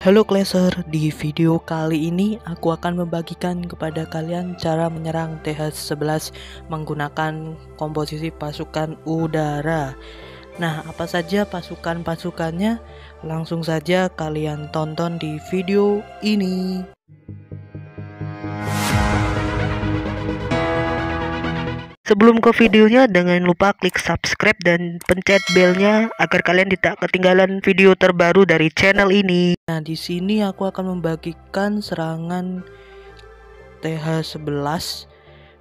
Halo Kleser, di video kali ini aku akan membagikan kepada kalian cara menyerang TH11 menggunakan komposisi pasukan udara. Nah, apa saja pasukan-pasukannya? Langsung saja kalian tonton di video ini. Sebelum ke videonya, jangan lupa klik subscribe dan pencet belnya agar kalian tidak ketinggalan video terbaru dari channel ini. Nah, di sini aku akan membagikan serangan TH11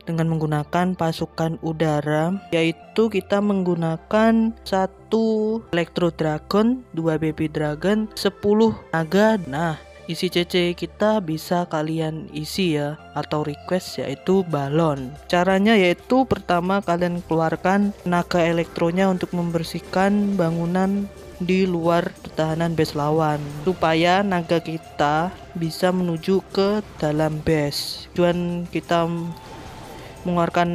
dengan menggunakan pasukan udara yaitu kita menggunakan satu Electro Dragon, dua Baby Dragon, 10 naga. Nah, isi CC kita bisa kalian isi ya atau request yaitu balon. Caranya yaitu pertama kalian keluarkan naga elektronya untuk membersihkan bangunan di luar pertahanan base lawan supaya naga kita bisa menuju ke dalam base. Tujuan kita mengeluarkan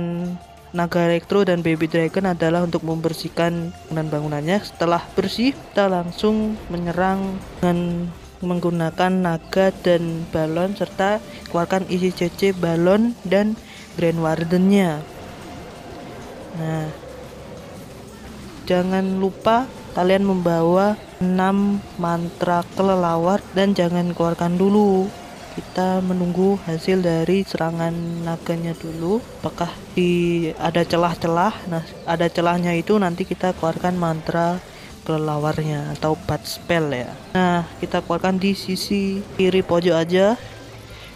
naga elektro dan baby dragon adalah untuk membersihkan bangunan-bangunannya. Setelah bersih kita langsung menyerang dengan menggunakan naga dan balon serta keluarkan isi CC balon dan Grand Wardennya. Nah, jangan lupa kalian membawa 6 mantra kelelawar dan jangan keluarkan dulu. Kita menunggu hasil dari serangan naganya dulu. Apakah di ada celah-celah? Nah, ada celahnya itu nanti kita keluarkan mantra kelelawarnya atau bad spell ya. Nah kita keluarkan di sisi kiri pojok aja.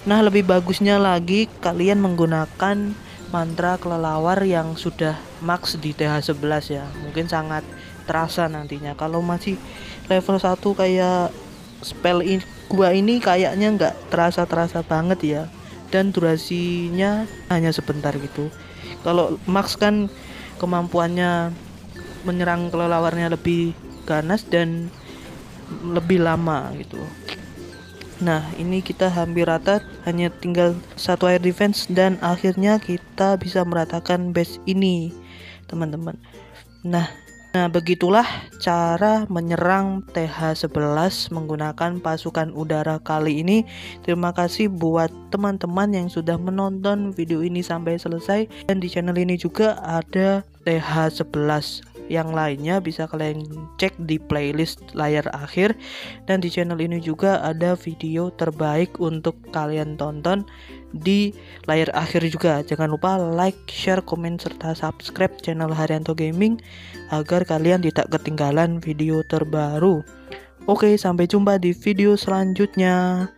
Nah lebih bagusnya lagi kalian menggunakan mantra kelelawar yang sudah max di TH11 ya. Mungkin sangat terasa nantinya. Kalau masih level 1 kayak spell in gua ini kayaknya nggak terasa-terasa banget ya. Dan durasinya hanya sebentar gitu. Kalau max kan kemampuannya menyerang kelelawarnya lebih ganas dan lebih lama gitu. Nah, ini kita hampir rata, hanya tinggal satu air defense dan akhirnya kita bisa meratakan base ini, teman-teman. Nah, nah begitulah cara menyerang TH11 menggunakan pasukan udara kali ini. Terima kasih buat teman-teman yang sudah menonton video ini sampai selesai dan di channel ini juga ada TH11 yang lainnya bisa kalian cek di playlist layar akhir. Dan di channel ini juga ada video terbaik untuk kalian tonton di layar akhir juga. Jangan lupa like, share, komen serta subscribe channel Haryanto Gaming agar kalian tidak ketinggalan video terbaru. Oke sampai jumpa di video selanjutnya